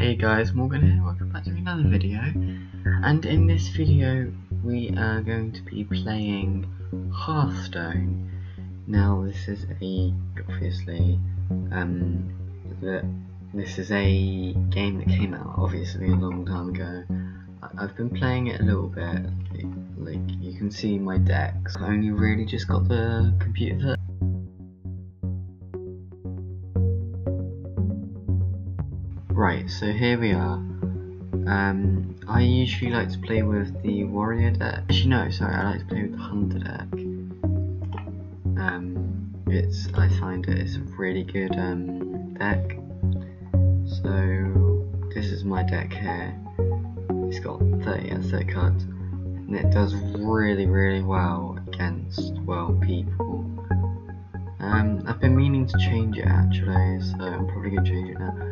Hey guys, Morgan here, welcome back to another video and in this video we are going to be playing Hearthstone. Now this is a, obviously, um, the, this is a game that came out obviously a long time ago. I've been playing it a little bit, like you can see my decks. I only really just got the computer Right, so here we are. Um, I usually like to play with the warrior deck. Actually, no, sorry, I like to play with the hunter deck. Um, it's I find it is a really good um, deck. So this is my deck here. It's got 30 and 30 cards, and it does really, really well against well people. Um, I've been meaning to change it actually, so I'm probably gonna change it now.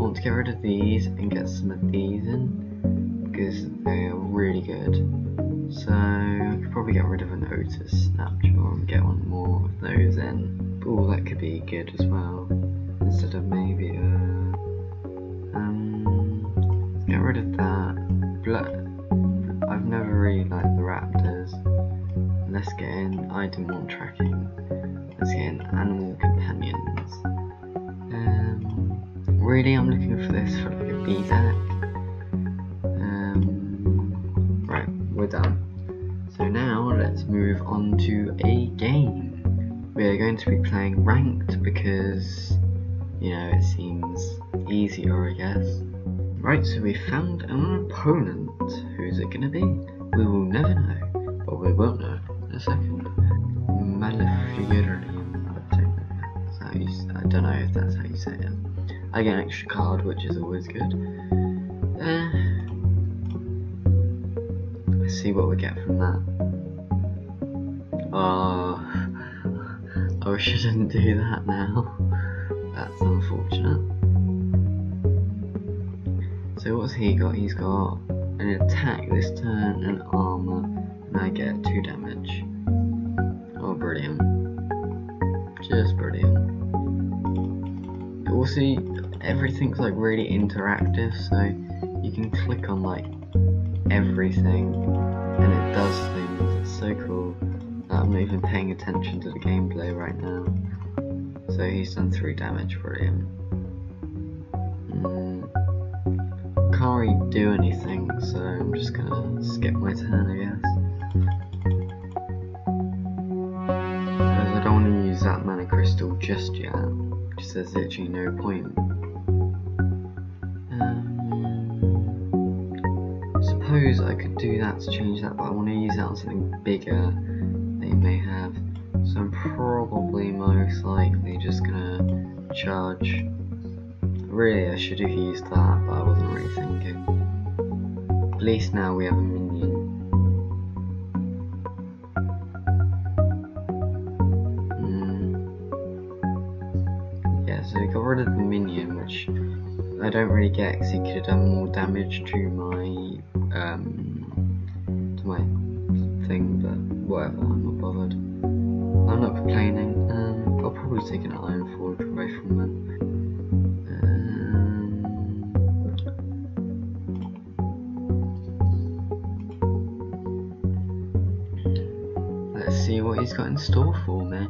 Want to get rid of these and get some of these in because they are really good. So I could probably get rid of an Oasis Snapjaw and get one more of those in. Oh, that could be good as well. Instead of maybe uh, um, get rid of that. Blood. I've never really liked the Raptors. Let's get in I didn't want tracking. Let's get in animal Really, I'm looking for this for like a BZAC. Um, right, we're done. So now let's move on to a game. We are going to be playing ranked because, you know, it seems easier, I guess. Right, so we found an opponent. Who's it going to be? We will never know, but we will know in a second. Maleficarium. I don't know if that's how you say it. I get an extra card, which is always good. Uh, let's see what we get from that. Oh, I shouldn't do that now. That's unfortunate. So what's he got? He's got an attack this turn and armor, and I get 2 damage. Oh, brilliant. Just brilliant. Also, everything's like really interactive, so you can click on like everything and it does things. It's so cool. I'm not even paying attention to the gameplay right now. So he's done 3 damage, brilliant. Mm, can't really do anything, so I'm just gonna skip my turn, I guess. Because I don't want to use that mana crystal just yet. Just there's literally no point. Suppose I could do that to change that, but I want to use that on something bigger they may have. So I'm probably most likely just gonna charge. Really, I should have used that, but I wasn't really thinking. At least now we have a minion. Mm. Yeah, so we got rid of the minion, which I don't really get could have done more damage to my um, to my thing, but whatever, I'm not bothered. I'm not complaining. Um, I'll probably take an Iron Forge away from them. Um, let's see what he's got in store for me.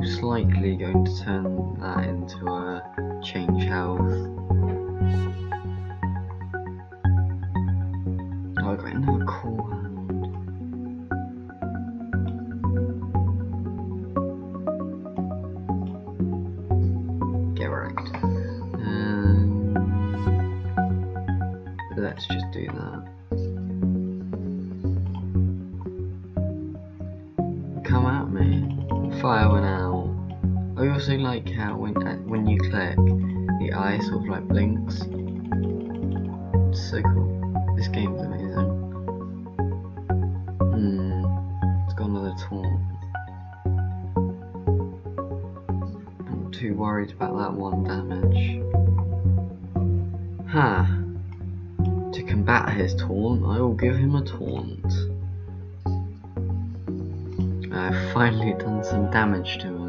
Most likely going to turn that into a change health. I also like how when uh, when you click, the eye sort of like blinks. It's so cool. This game's amazing. Hmm. It's got another taunt. I'm too worried about that one damage. Huh. to combat his taunt, I will give him a taunt. I've finally done some damage to him,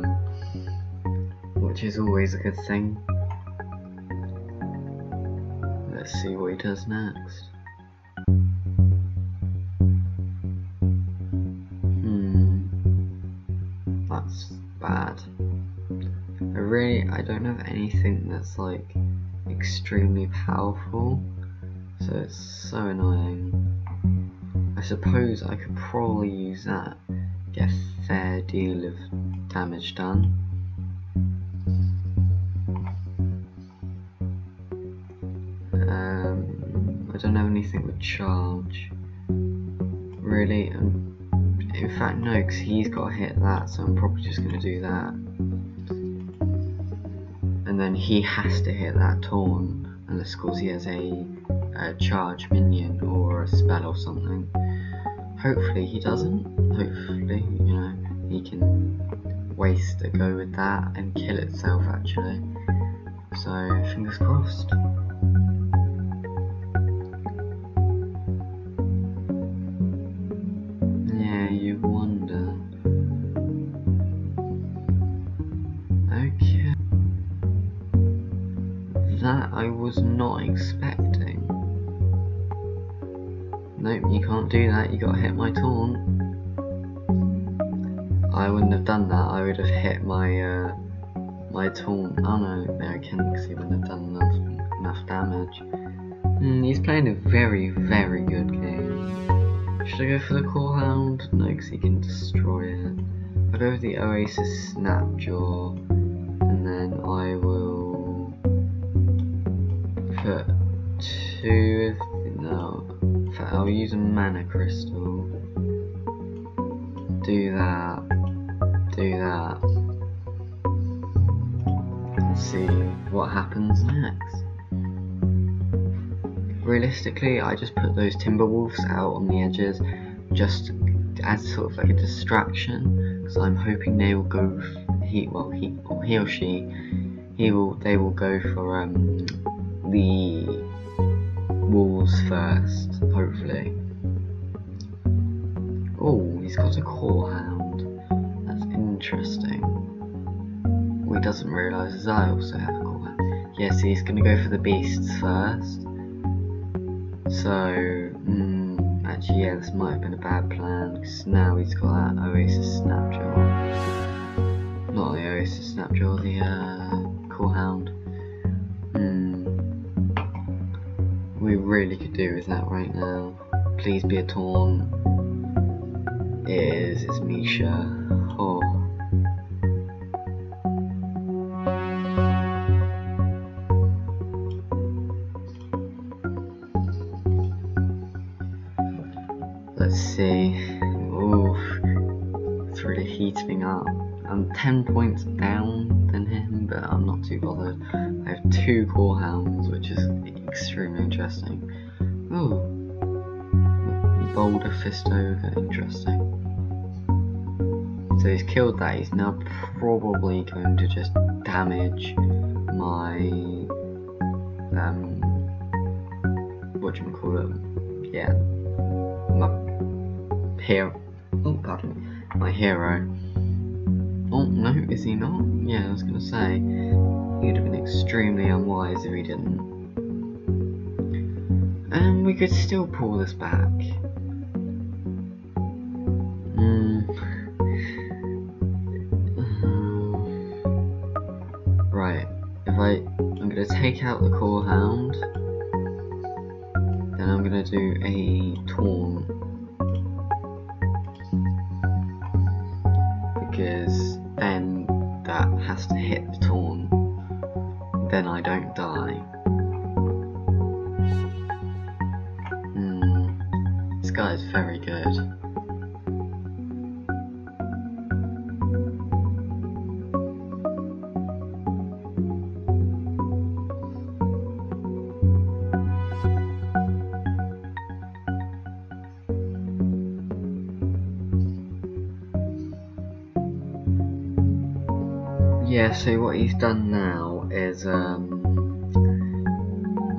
which is always a good thing. Let's see what he does next. Hmm, that's bad. I really, I don't have anything that's like extremely powerful, so it's so annoying. I suppose I could probably use that, get a fair deal of damage done. Don't have anything with charge, really. Um, in fact, no, because he's got to hit that, so I'm probably just going to do that and then he has to hit that taunt unless of course he has a, a charge minion or a spell or something. Hopefully he doesn't. Hopefully, you know, he can waste a go with that and kill itself actually. So fingers crossed. I was not expecting. Nope, you can't do that, you gotta hit my taunt. I wouldn't have done that, I would have hit my uh, my taunt. Oh no, no I can because he wouldn't have done enough, enough damage. Mm, he's playing a very, very good game. Should I go for the Core Hound? No, because he can destroy it. I'll go with the Oasis Snapjaw, and then I will put two of no. I'll use a mana crystal. Do that. Do that. Let's see what happens next. Realistically, I just put those Timberwolves out on the edges just as sort of like a distraction because I'm hoping they will go he well he or he or she he will they will go for um the wolves first, hopefully. Oh, he's got a core hound. That's interesting. Well, he doesn't realise as I also have a core hound. Yes, he's going to go for the beasts first. So, mm, actually, yeah, this might have been a bad plan, because now he's got that Oasis Snapjaw. Not the Oasis Snapjaw, the uh, core hound. We really could do with that right now. Please be a taunt. It is, it's Misha. Oh. Let's see. Oof. It's really heating up. I'm 10 points down than him, but I'm not too bothered. I have two core hounds, which is extremely interesting. Ooh. Boulderfist Ogre, interesting. So he's killed that, he's now probably going to just damage my um what do you call it? Yeah. My hero oh pardon me. My hero. Oh no, is he not? Yeah, I was gonna say he would have been extremely unwise if he didn't. And we could still pull this back. Mm. Right, if I, I'm to take out the core hound, then I'm to do a taunt. Because then that has to hit the taunt, then I don't die. This guy is very good. Yeah, so what he's done now is um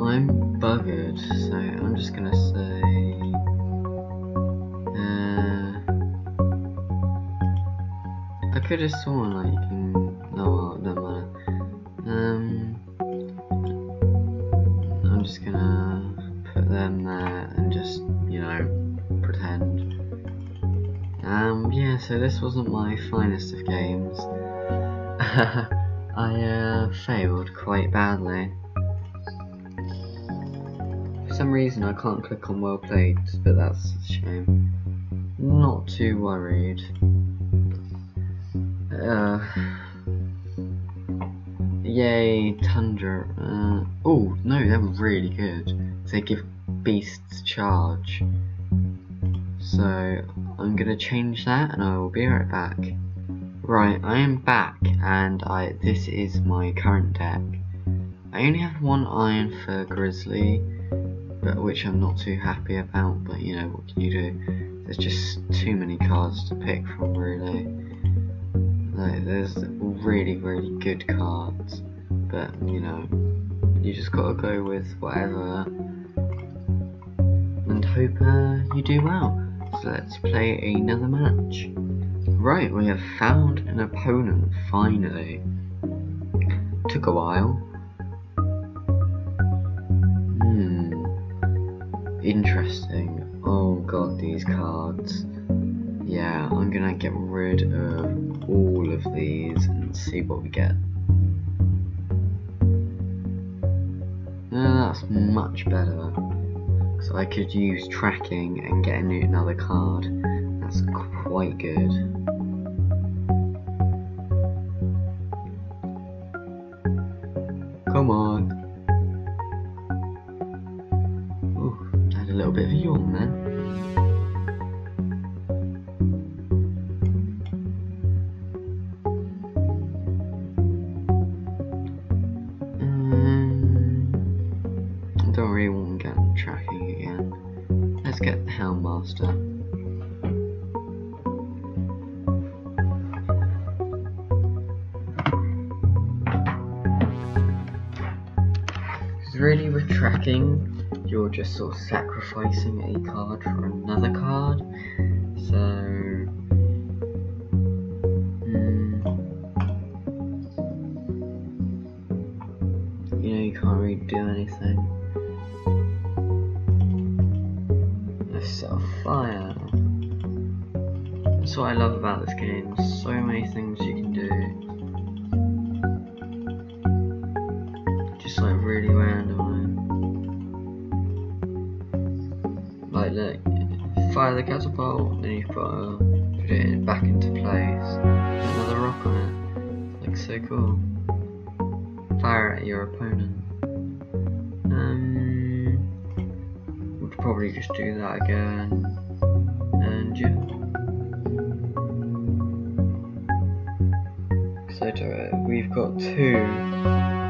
I'm buggered, so I'm I'm just gonna say. Could have sworn like can. No, well, it doesn't matter. Um, I'm just gonna put them there and just you know pretend. Um, yeah. So this wasn't my finest of games. I uh, failed quite badly. For some reason I can't click on well played, but that's a shame. Not too worried. Uh, yay, Tundra. Uh, oh, no, they were really good. They give beasts charge. So, I'm gonna change that and I will be right back. Right, I am back and I this is my current deck. I only have one Ironfur Grizzly, but which I'm not too happy about, but you know, what can you do? There's just too many cards to pick from really. Like there's really, really good cards, but you know, you just gotta go with whatever and hope uh, you do well. So let's play another match. Right, we have found an opponent, finally. Took a while. Hmm. Interesting. Oh god, these cards. Yeah, I'm gonna get rid of all of these and see what we get. That's much better. So I could use tracking and get another card. That's quite good. Want to get tracking again. Let's get the Houndmaster. Because really with tracking, you're just sort of sacrificing a card for another card. So, Set a fire. That's what I love about this game. So many things you can do. Just like really randomly. Like look, fire the catapult, then you've got to put it back into place. Another rock on it. Looks so cool. Fire at your opponent. That again. And yeah. So we've got two.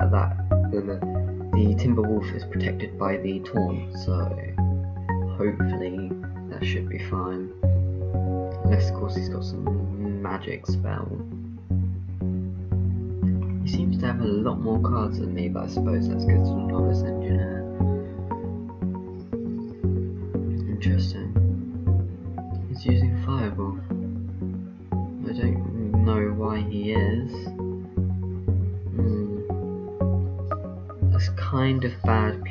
That that the, the timber wolf is protected by the taunt, so hopefully that should be fine. Unless of course he's got some magic spell. He seems to have a lot more cards than me, but I suppose that's because he's a novice engineer. Interesting. He's using Fireball. I don't know why he is. Kind of bad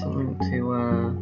something to uh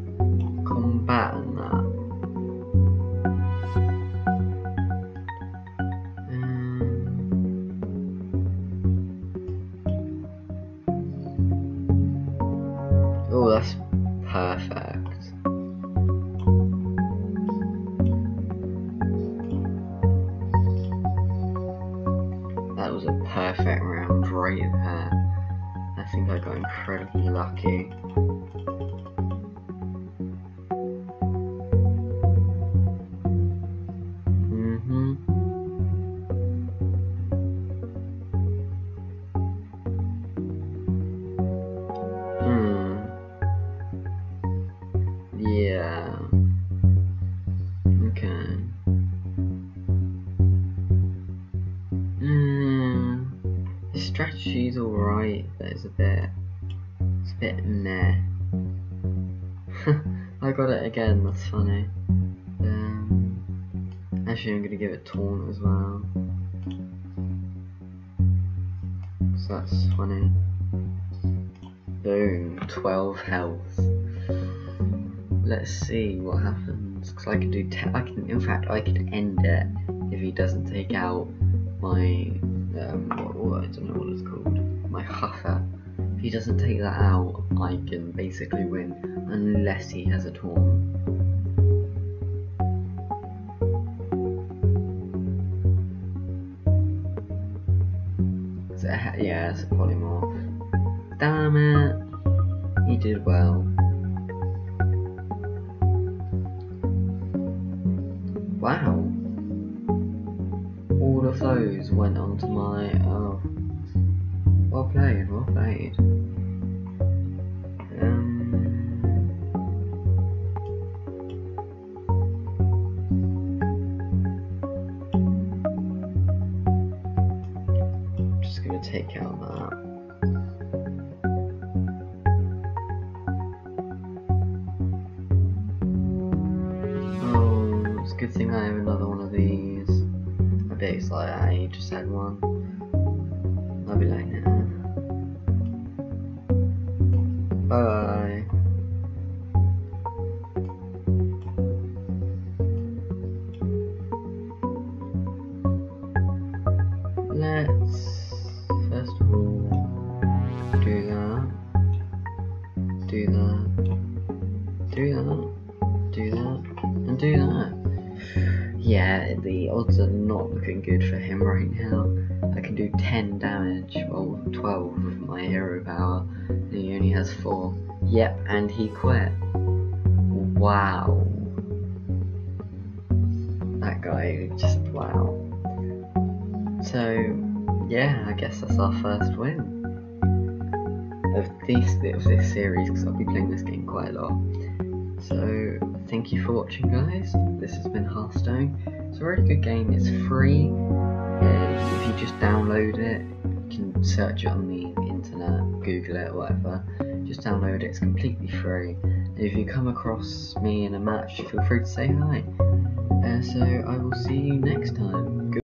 Strategy's alright, but it's a bit. It's a bit meh. I got it again, that's funny. Um, actually, I'm gonna give it taunt as well. So that's funny. Boom, 12 health. Let's see what happens. Cause I can do. I can. In fact, I can end it if he doesn't take out my. Um, what, what, I don't know what it's called. My huffer. If he doesn't take that out, I can basically win unless he has a uh, yeah, it's a polymorph. Damn it! He did well. Those went onto my. Oh. Well played, well played. Um. Just gonna take out that. 呃 my hero power, and he only has 4. Yep, and he quit. Wow. That guy, just wow. So, yeah, I guess that's our first win of this of this series because I'll be playing this game quite a lot. So thank you for watching, guys. This has been Hearthstone. It's a really good game. It's free. Uh, if you just download it, can search it on the internet, Google it, whatever. Just download it. It's completely free. And if you come across me in a match, feel free to say hi. Uh, so I will see you next time.